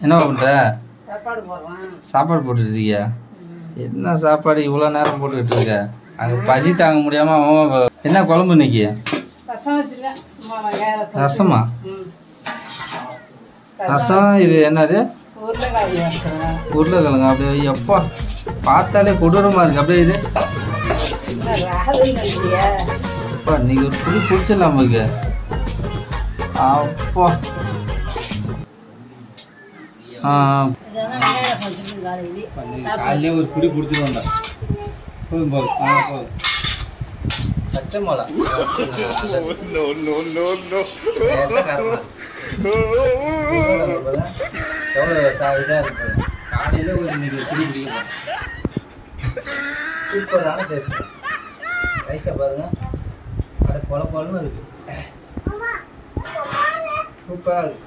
என்ன பண்ற? சாப்பாடு இருக்கியா? என்ன சாப்பாடு இவ்வளோ நேரம் போட்டுக்கிட்டு இருக்க? அங்கே பசி தாங்க முடியாம அவன் வ- என்ன குழம்பு இன்னைக்கு? ரசம் ரசம் இது என்னது? உருளைக்கிழங்கு அப்படியே எப்பா பார்த்தாலே கொடூரமா இருக்கு. அப்படியே இது. அப்பா நீங்க ஒரு புடி பிடிச்சிடலாம் நமக்கு அப்பா. காலையிலே காலையிலே ஒரு புடி பிடிச்சிருவோம்டா போதும் போதும். ஆ போதும். பச்சை காரமா. எவ்வளோ சா- இதா இருக்கு. காலையில ஒரு இன்னைக்கு புடி பிடிக்கணும் சூப்பரான டேஸ்ட் ரைஸை பாருங்க அட கொல கொலன்னு இருக்கு சூப்பராக இருக்கு.